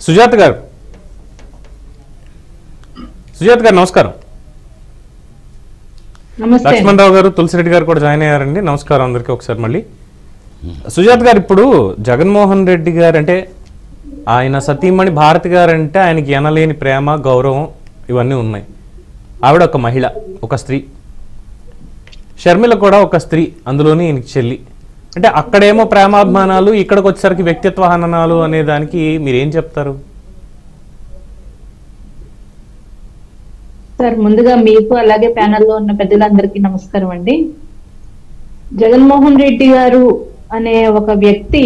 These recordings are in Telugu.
సుజాత గారు. సుజాత గారు నమస్కారం. నమస్తే. లక్ష్మణరావు గారు తులసిరెడ్డి గారు కూడా జాయిన్ అయ్యారండి. నమస్కారం అందరికీ ఒకసారి మళ్ళీ. సుజాత గారు ఇప్పుడు జగన్మోహన్ రెడ్డి గారు అంటే ఆయన సతీమణి భారతి గారు అంటే ఆయనకి ఎనలేని ప్రేమ గౌరవం ఇవన్నీ ఉన్నాయి. ఆవిడ ఒక మహిళ ఒక స్త్రీ. షర్మిల కూడా ఒక స్త్రీ అందులోని ఈయనకి చెల్లి. అంటే అక్కడేమో ప్రేమాభిమానాలు ఇక్కడికి వచ్చేసరికి వ్యక్తిత్వ హననాలు అనే దానికి మీరేం చెప్తారు? సార్ ముందుగా మీకు అలాగే ప్యానెల్లో ఉన్న పెద్దలందరికీ నమస్కారం అండి. జగన్మోహన్ రెడ్డి గారు అనే ఒక వ్యక్తి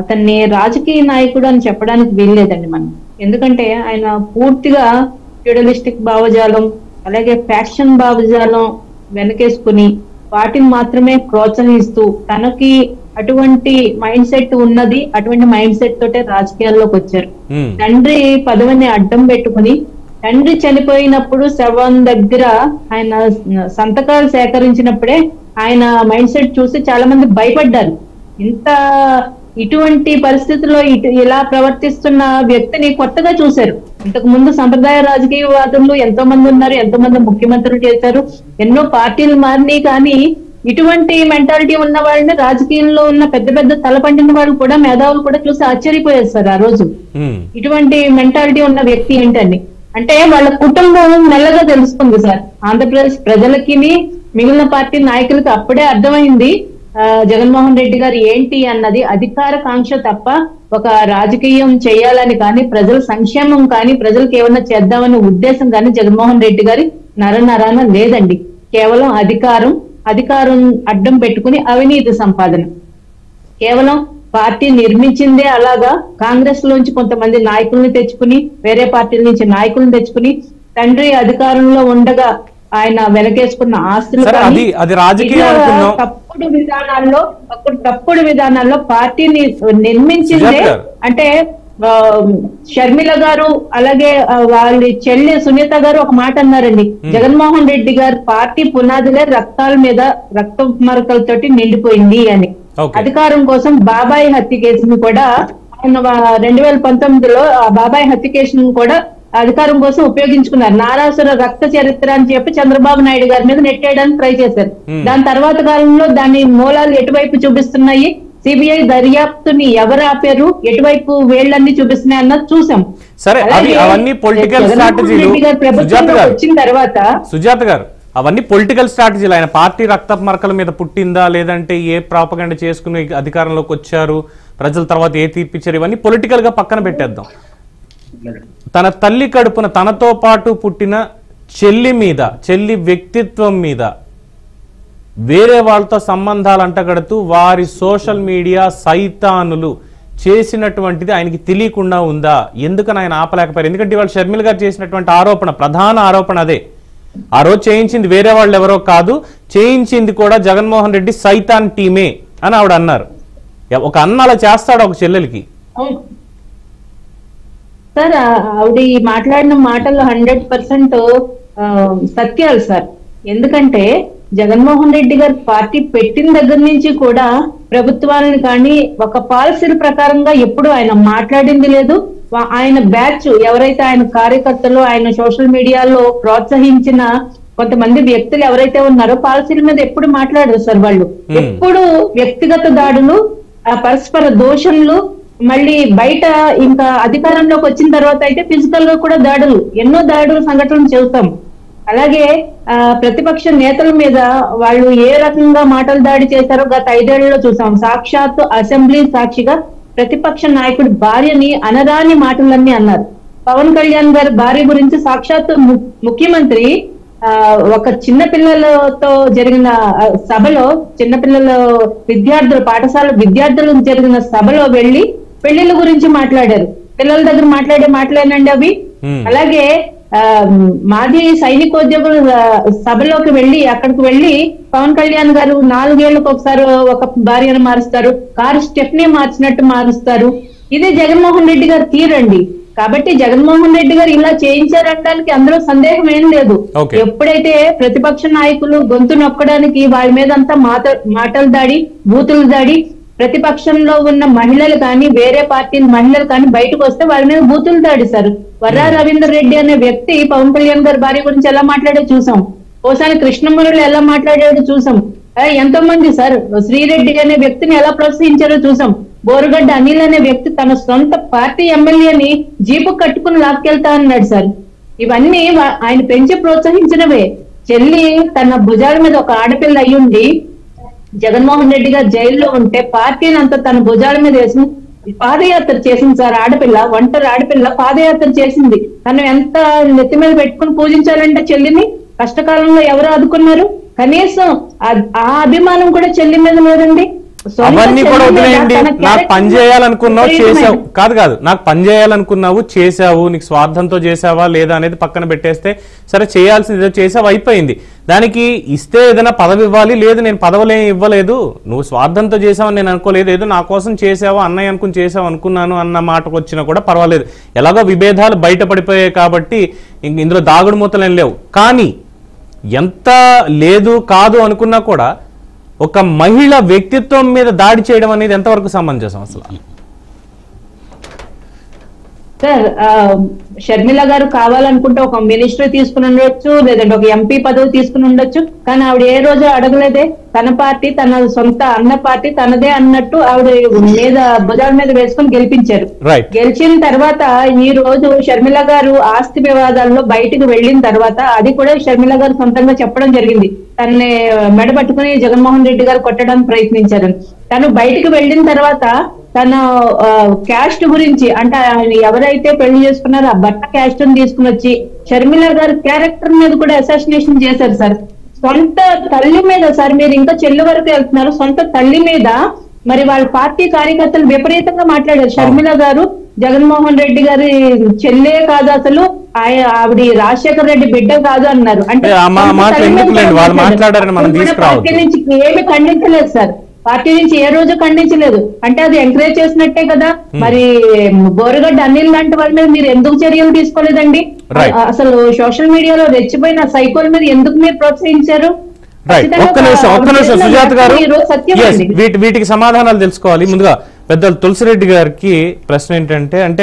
అతన్ని రాజకీయ నాయకుడు అని చెప్పడానికి వీల్లేదండి మనం. ఎందుకంటే ఆయన పూర్తిగా ఫ్యూడలిస్టిక్ భావజాలం అలాగే ఫ్యాక్షన్ భావజాలం వెనకేసుకుని వాటిని మాత్రమే ప్రోత్సహిస్తూ తనకి అటువంటి మైండ్ సెట్ ఉన్నది అటువంటి మైండ్ సెట్ తోటే రాజకీయాల్లోకి వచ్చారు. తండ్రి పదవిని అడ్డం పెట్టుకుని తండ్రి చనిపోయినప్పుడు శవం దగ్గర ఆయన సంతకాలు సేకరించినప్పుడే ఆయన మైండ్ సెట్ చూసి చాలా మంది భయపడ్డారు. ఇంత ఇటువంటి పరిస్థితుల్లో ఇటు ఇలా ప్రవర్తిస్తున్న వ్యక్తిని కొత్తగా చూశారు. ఇంతకు ముందు సంప్రదాయ రాజకీయవాదులు ఎంతో మంది ఉన్నారు ఎంతో మంది ముఖ్యమంత్రులు చేశారు. ఎన్నో పార్టీలు మారినాయి కానీ ఇటువంటి మెంటాలిటీ ఉన్న వాళ్ళని రాజకీయంలో ఉన్న పెద్ద పెద్ద తలపండిన వాళ్ళు కూడా మేధావులు కూడా చూసి ఆశ్చర్యపోయారు సార్ ఆ రోజు. ఇటువంటి మెంటాలిటీ ఉన్న వ్యక్తి ఏంటండి? అంటే వాళ్ళ కుటుంబం మెల్లగా తెలుసుకుంది సార్. ఆంధ్రప్రదేశ్ ప్రజలకి మిగిలిన పార్టీ నాయకులకి అప్పుడే అర్థమైంది. జగన్మోహన్ రెడ్డి గారు ఏంటి అన్నది అధికార కాంక్ష తప్ప ఒక రాజకీయం చేయాలని కానీ ప్రజల సంక్షేమం కానీ ప్రజలకు ఏమన్నా చేద్దామనే ఉద్దేశం కానీ జగన్మోహన్ రెడ్డి గారి నర నరాన లేదండి కేవలం అధికారం అధికారం అడ్డం పెట్టుకుని అవినీతి సంపాదన కేవలం పార్టీ నిర్మించిందే అలాగా కాంగ్రెస్ లోంచి కొంతమంది నాయకుల్ని తెచ్చుకుని వేరే పార్టీల నుంచి నాయకుల్ని తెచ్చుకుని తండ్రి అధికారంలో ఉండగా ఆయన వెనకేసుకున్న ఆస్తులు అది- అది రాజకీయం. తప్పుడు విధానాల్లో తప్పుడు- తప్పుడు విధానాల్లో పార్టీని నిర్మించిందే. అంటే షర్మిల గారు అలాగే వాళ్ళ చెల్లి సునీత గారు ఒక మాట అన్నారండి జగన్మోహన్ రెడ్డి గారు పార్టీ పునాదులే రక్తాల మీద రక్త మరకలతోటి నిండిపోయింది అని. అధికారం కోసం బాబాయ్ హత్య కేసును కూడా ఆయన రెండు వేల పంతొమ్మిదిలో ఆ బాబాయ్ హత్య కేసును కూడా అధికారం కోసం ఉపయోగించుకున్నారు. నారాసుర రక్త చరిత్ర అని చెప్పి చంద్రబాబు నాయుడు గారి మీద నెట్టేయడానికి ట్రై చేశారు. Hmm. దాని తర్వాత కాలంలో దాని మూలాలు ఎటువైపు చూపిస్తున్నాయి? సిబిఐ దర్యాప్తుని ఎవరు ఆపారు? ఎటువైపు వేళ్ళన్ని చూపిస్తున్నాయి అన్నది చూసాం. సరే, అవన్నీ political జగన్మోహన్ strategy లు. రెడ్డి గారు సుజాత ప్రభుత్వంలోకి గారు. వచ్చిన తర్వాత సుజాత గారు అవన్నీ పొలిటికల్ స్ట్రాటజీలు ఆయన పార్టీ రక్త మరకల మీద పుట్టిందా? లేదంటే ఏ ప్రాపగండ చేసుకుని అధికారంలోకి వచ్చారు? ప్రజల తర్వాత ఏ తీర్పిచ్చారు ఇవన్నీ పొలిటికల్గా పక్కన పెట్టేద్దాం. తన తల్లి కడుపున తనతో పాటు పుట్టిన చెల్లి మీద చెల్లి వ్యక్తిత్వం మీద వేరే వాళ్ళతో సంబంధాలు అంటగడుతూ వారి సోషల్ మీడియా సైతానులు చేసినటువంటిది ఆయనకి తెలియకుండా ఉందా? ఎందుకని ఆయన ఆపలేకపోయారు? ఎందుకంటే ఇవాళ షర్మిల్ గారు చేసినటువంటి ఆరోపణ ప్రధాన ఆరోపణ అదే. ఆ రోజు చేయించింది వేరే వాళ్ళు ఎవరో కాదు చేయించింది కూడా జగన్మోహన్ రెడ్డి సైతాన్ టీమే అని ఆవిడ అన్నారు. ఒక అన్న అలా చేస్తాడు ఒక చెల్లెలకి. సార్ ఆవిడ మాట్లాడిన మాటలు హండ్రెడ్ పర్సెంట్ సత్యాలు సార్. ఎందుకంటే జగన్మోహన్ రెడ్డి గారు పార్టీ పెట్టిన దగ్గర నుంచి కూడా ప్రభుత్వాలను కానీ ఒక పాలసీల ప్రకారంగా ఎప్పుడు ఆయన మాట్లాడింది లేదు. ఆయన బ్యాచ్ ఎవరైతే ఆయన కార్యకర్తలు ఆయన సోషల్ మీడియాలో ప్రోత్సహించిన కొంతమంది వ్యక్తులు ఎవరైతే ఉన్నారో పాలసీల మీద ఎప్పుడు మాట్లాడరు సార్ వాళ్ళు. ఎప్పుడు వ్యక్తిగత దాడులు ఆ పరస్పర దోషణలు మళ్ళీ బయట ఇంకా అధికారంలోకి వచ్చిన తర్వాత అయితే ఫిజికల్గా కూడా దాడులు ఎన్నో దాడులు సంఘటనలు చూస్తాం. అలాగే ఆ ప్రతిపక్ష నేతల మీద వాళ్ళు ఏ రకంగా మాటలు దాడి చేశారో గత ఐదేళ్ళలో చూసాం. సాక్షాత్తు అసెంబ్లీ సాక్షిగా ప్రతిపక్ష నాయకుడి భార్యని అనరాని మాటలన్నీ అన్నారు. పవన్ కళ్యాణ్ గారి భార్య గురించి సాక్షాత్ ము- ముఖ్యమంత్రి ఆ ఒక చిన్న పిల్లలతో జరిగిన సభలో చిన్నపిల్లల విద్యార్థులు పాఠశాల విద్యార్థులకు జరిగిన సభలో వెళ్ళి పెళ్ళిళ్ళ గురించి మాట్లాడారు. పిల్లల దగ్గర మాట్లాడే మాటలేనండి అవి. అలాగే ఆ, మాజీ సైనికోద్యోగుల సభలోకి వెళ్ళి అక్కడికి వెళ్ళి పవన్ కళ్యాణ్ గారు నాలుగేళ్ళకు ఒకసారి ఒక భార్యను మారుస్తారు. కారు స్టెప్నీ మార్చినట్టు మారుస్తారు. ఇదే జగన్మోహన్ రెడ్డి గారు తీరండి కాబట్టి జగన్మోహన్ రెడ్డి గారు ఇలా చేయించారనడానికి అందులో సందేహం ఏం లేదు. ఎప్పుడైతే ప్రతిపక్ష నాయకులు గొంతు నొక్కడానికి వాళ్ళ మీద అంతా మాట మాటలు దాడి బూతులు దాడి ప్రతిపక్షంలో ఉన్న మహిళలు కానీ వేరే పార్టీ మహిళలు కానీ బయటకు వస్తే వాళ్ళ మీద బూతులు దాడిస్తారు. వర్రా రవీందర్ రెడ్డి అనే వ్యక్తి పవన్ కళ్యాణ్ గారి భార్య గురించి ఎలా మాట్లాడో చూసాం. ఓసారి కృష్ణమురళి ఎలా మాట్లాడాడో చూసాం. ఎంతో మంది సార్ శ్రీరెడ్డి అనే వ్యక్తిని ఎలా ప్రోత్సహించారో చూసాం. బోరుగడ్డ అనిల్ అనే వ్యక్తి తన సొంత పార్టీ ఎమ్మెల్యేని జీపు కట్టుకుని లాక్కెళ్తా అన్నాడు సార్. ఇవన్నీ ఆయన పెంచి ప్రోత్సహించినవే. చెల్లి తన భుజాల మీద ఒక ఆడపిల్ల అయ్యుండి జగన్మోహన్ రెడ్డి గారు జైల్లో ఉంటే పార్టీని అంతా తన భుజాల మీద వేసి పాదయాత్ర చేసింది సార్ ఆడపిల్ల ఒంటరి ఆడపిల్ల పాదయాత్ర చేసింది. తను ఎంత నెత్తి మీద పెట్టుకుని పూజించాలంటే చెల్లిని? కష్టకాలంలో ఎవరు ఆదుకున్నారు? కనీసం ఆ- అభిమానం కూడా చెల్లి మీద లేదండి. అవన్నీ కూడా వదిలేయండి. నాకు పని చేయాలనుకున్నావు చేసావు కాదు కాదు. నాకు పని చేయాలనుకున్నావు చేసావు నీకు స్వార్థంతో చేసావా లేదా అనేది పక్కన పెట్టేస్తే సరే చేయాల్సింది ఏదో చేసావు అయిపోయింది. దానికి ఇస్తే ఏదైనా పదవి ఇవ్వాలి లేదు నేను పదవులే ఇవ్వలేదు. నువ్వు స్వార్థంతో చేసావని నేను అనుకోలేదు. ఏదో నా కోసం చేసావా అన్నయ్య అనుకుని చేసావు అనుకున్నాను అన్న మాటకు వచ్చినా కూడా పర్వాలేదు. ఎలాగో విభేదాలు బయటపడిపోయాయి కాబట్టి ఇంక ఇందులో దాగుడు మూతలు ఏం లేవు. కానీ ఎంత లేదు కాదు అనుకున్నా కూడా ఒక మహిళ వ్యక్తిత్వం మీద దాడి చేయడం అనేది ఎంతవరకు సమంజసం అసలు? సార్ షర్మిల గారు కావాలనుకుంటే ఒక మినిస్టర్ తీసుకుని ఉండొచ్చు లేదంటే ఒక ఎంపీ పదవి తీసుకుని ఉండొచ్చు కానీ ఆవిడ ఏ రోజు అడగలేదే. తన పార్టీ తన సొంత అన్న పార్టీ తనదే అన్నట్టు ఆవిడ మీద భుజాల మీద వేసుకొని గెలిపించారు. గెలిచిన తర్వాత ఈ రోజు షర్మిల గారు ఆస్తి వివాదాల్లో బయటకు వెళ్ళిన తర్వాత అది కూడా షర్మిల గారు సొంతంగా చెప్పడం జరిగింది. తనని మెడ పట్టుకుని జగన్మోహన్ రెడ్డి గారు కొట్టడానికి ప్రయత్నించారని. తను బయటకు వెళ్ళిన తర్వాత తన క్యాస్ట్ గురించి అంటే ఆయన ఎవరైతే పెళ్ళి చేసుకున్నారో ఆ భర్త క్యాస్ట్ తీసుకుని వచ్చి షర్మిల గారి క్యారెక్టర్ మీద కూడా అసాసినేషన్ చేశారు సార్. సొంత తల్లి మీద సార్ మీరు ఇంకా చెల్లి వరకు వెళ్తున్నారు. సొంత తల్లి మీద మరి వాళ్ళ పార్టీ కార్యకర్తలు విపరీతంగా మాట్లాడారు. షర్మిల గారు జగన్మోహన్ రెడ్డి గారి చెల్లే కాదు అసలు ఆవిడ రాజశేఖర రెడ్డి బిడ్డ కాదు అన్నారు. అంటే ఏమి ఖండించలేదు సార్. పార్టీ నుంచి ఏ రోజు ఖండించలేదు. అంటే అది ఎంకరేజ్ చేసినట్టే కదా. మరి బోరుగడ్డ అనిల్ లాంటి వాళ్ళ మీద మీరు ఎందుకు చర్యలు తీసుకోలేదండి? అసలు సోషల్ మీడియాలో రెచ్చిపోయిన సైకోల మీద ఎందుకు మీరు ప్రోత్సహించారు? ఒక్క నిమిషం ఒక్క నిమిషం. సుజాత గారు వీటికి సమాధానాలు తెలుసుకోవాలి. ముందుగా పెద్దలు తులసిరెడ్డి గారికి ప్రశ్న ఏంటంటే అంటే